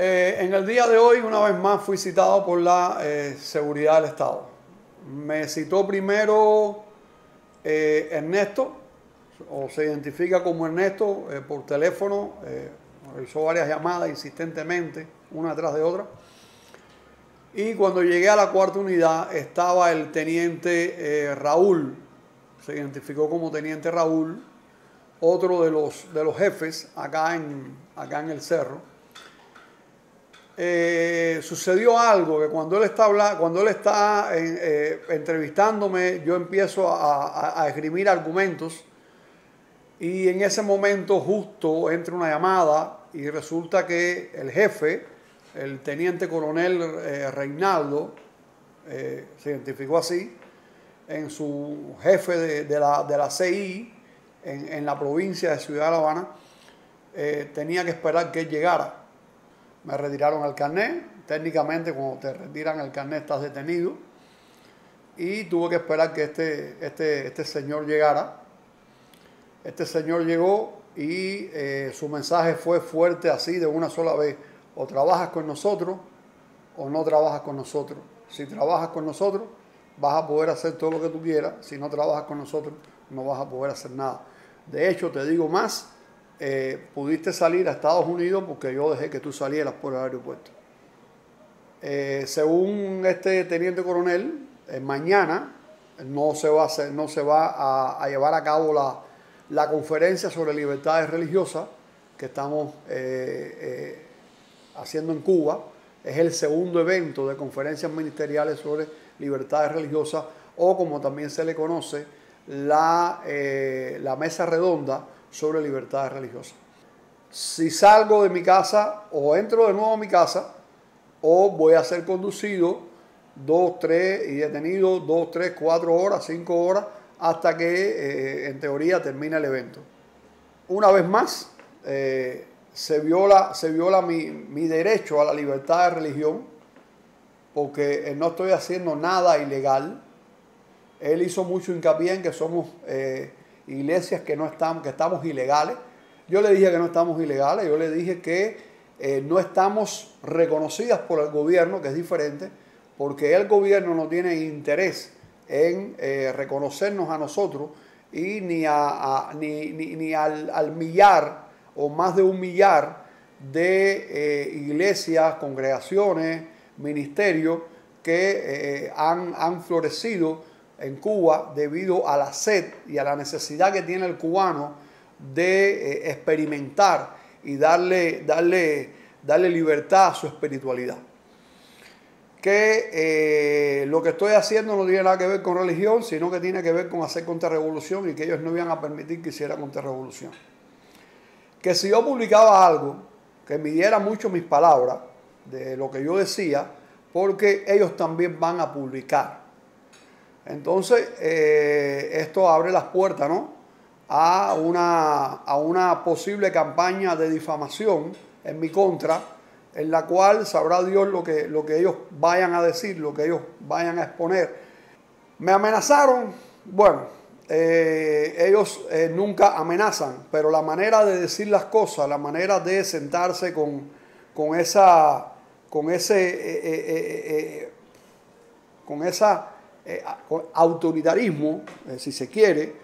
Eh, en el día de hoy, una vez más, fui citado por la eh, seguridad del Estado. Me citó primero eh, Ernesto, o se identifica como Ernesto por teléfono, hizo varias llamadas insistentemente, una tras de otra. Y cuando llegué a la cuarta unidad estaba el teniente Raúl, se identificó como teniente Raúl, otro de los, de los jefes acá en, acá en el cerro eh, sucedió algo que cuando él está, eh, entrevistándome, yo empiezo a, esgrimir argumentos y en ese momento justo entra una llamada y resulta que el jefe, el teniente coronel eh, Reinaldo, se identificó así, en su jefe de, la, de la, CI en, en, la provincia de Ciudad de La Habana, tenía que esperar que él llegara me retiraron el carnet. Técnicamente, cuando te retiran el carnet, estás detenido. Y tuve que esperar que este, este, este señor llegara. Este señor llegó y eh, su mensaje fue fuerte así de una sola vez. O trabajas con nosotros o no trabajas con nosotros. Si trabajas con nosotros, vas a poder hacer todo lo que tú quieras. Si no trabajas con nosotros, no vas a poder hacer nada. De hecho, te digo más, eh, pudiste salir a Estados Unidos porque yo dejé que tú salieras por el aeropuerto. Eh, según este teniente coronel, eh, mañana no se va, a, llevar a cabo la, conferencia sobre libertades religiosas que estamos haciendo en Cuba. Es el segundo evento de conferencias ministeriales sobre libertades religiosas o como también se le conoce, la mesa redonda sobre libertad religiosa. Si salgo de mi casa o entro de nuevo a mi casa o voy a ser conducido dos, tres y detenido dos, tres, cuatro horas, cinco horas hasta que eh, en teoría termine el evento. Una vez más, eh, se viola, se viola mi, derecho a la libertad de religión porque no estoy haciendo nada ilegal. Él hizo mucho hincapié en que somos eh, iglesias que no estamos, que estamos ilegales. Yo le dije que no estamos ilegales, yo le dije que eh, no estamos reconocidas por el gobierno, que es diferente, porque el gobierno no tiene interés en eh, reconocernos a nosotros y ni, a, ni, al, millar o más de un millar de eh, iglesias, congregaciones, ministerios que han, han florecido en Cuba debido a la sed y a la necesidad que tiene el cubano de eh, experimentar y darle, darle, darle libertad a su espiritualidad. Que eh, lo que estoy haciendo no tiene nada que ver con religión, sino que tiene que ver con hacer contrarrevolución y que ellos no iban a permitir que hiciera contrarrevolución. Que si yo publicaba algo que midiera mucho mis palabras de lo que yo decía, porque ellos también van a publicar entonces, eh, esto abre las puertas a, una, a una posible campaña de difamación en mi contra, en la cual sabrá Dios lo que, lo que ellos vayan a decir, lo que ellos vayan a exponer. Me amenazaron, bueno, eh, ellos eh, nunca amenazan, pero la manera de decir las cosas, la manera de sentarse con, con esa, con ese, con esa eh, autoritarismo, eh, si se quiere,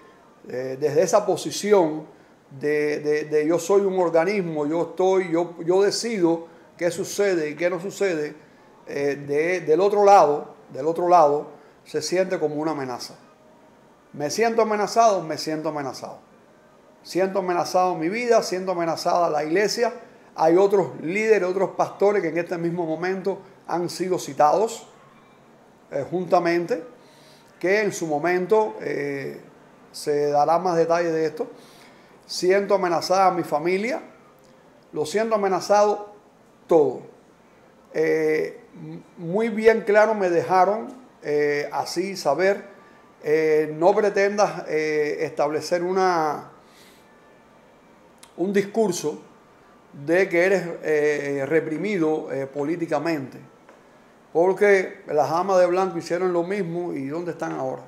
eh, desde esa posición de, yo soy un organismo, yo estoy, yo, yo decido qué sucede y qué no sucede, del otro lado, del otro lado, se siente como una amenaza. Me siento amenazado, me siento amenazado. Siento amenazado mi vida, siento amenazada la iglesia. Hay otros líderes, otros pastores que en este mismo momento han sido citados juntamente que en su momento eh, se dará más detalle de esto. Siento amenazada a mi familia, lo siento amenazado todo. Eh, muy bien claro me dejaron eh, así saber, no pretendas establecer una, un discurso de que eres reprimido políticamente porque las amas de blanco hicieron lo mismo y ¿dónde están ahora?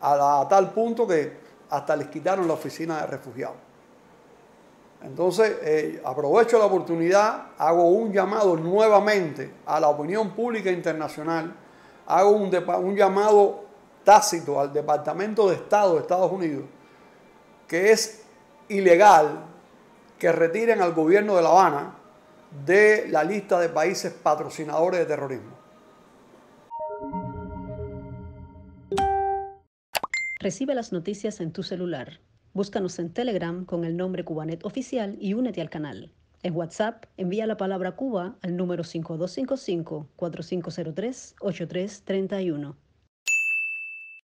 A, tal punto que hasta les quitaron la oficina de refugiados. Entonces, eh, aprovecho la oportunidad, hago un llamado nuevamente a la opinión pública internacional, hago un, un llamado tácito al Departamento de Estado de Estados Unidos, que es ilegal que retiren al gobierno de La Habana de la lista de países patrocinadores de terrorismo. Recibe las noticias en tu celular. Búscanos en Telegram con el nombre Cubanet Oficial y únete al canal. En WhatsApp, envía la palabra Cuba al número 5255-4503-8331.